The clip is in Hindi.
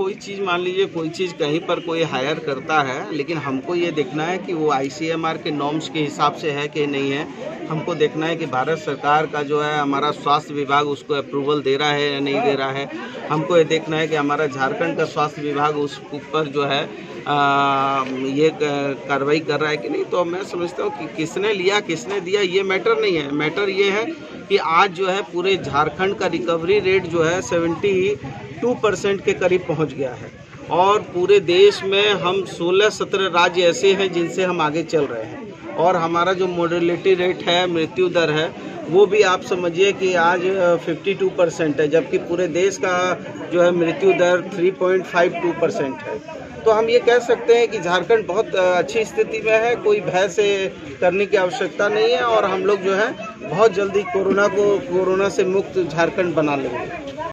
कोई चीज़ मान लीजिए कोई चीज़ कहीं पर कोई हायर करता है, लेकिन हमको ये देखना है कि वो आईसीएमआर के नॉर्म्स के हिसाब से है कि नहीं है। हमको देखना है कि भारत सरकार का जो है हमारा स्वास्थ्य विभाग उसको अप्रूवल दे रहा है या नहीं दे रहा है। हमको ये देखना है कि हमारा झारखंड का स्वास्थ्य विभाग उस ऊपर जो है आ, ये कार्रवाई कर रहा है कि नहीं? तो मैं समझता हूँ कि किसने लिया किसने दिया ये मैटर नहीं है। मैटर ये है कि आज जो है पूरे झारखंड का रिकवरी रेट जो है सेवेंटी टू परसेंट के करीब पहुँच गया है। और पूरे देश में हम 16-17 राज्य ऐसे हैं जिनसे हम आगे चल रहे हैं। और हमारा जो मोडलिटी रेट है, मृत्यु दर है, वो भी आप समझिए कि आज 52 परसेंट है, जबकि पूरे देश का जो है मृत्यु दर 3.52 परसेंट है। तो हम ये कह सकते हैं कि झारखंड बहुत अच्छी स्थिति में है, कोई भय से करने की आवश्यकता नहीं है, और हम लोग जो है बहुत जल्दी कोरोना को, कोरोना से मुक्त झारखंड बना लेंगे।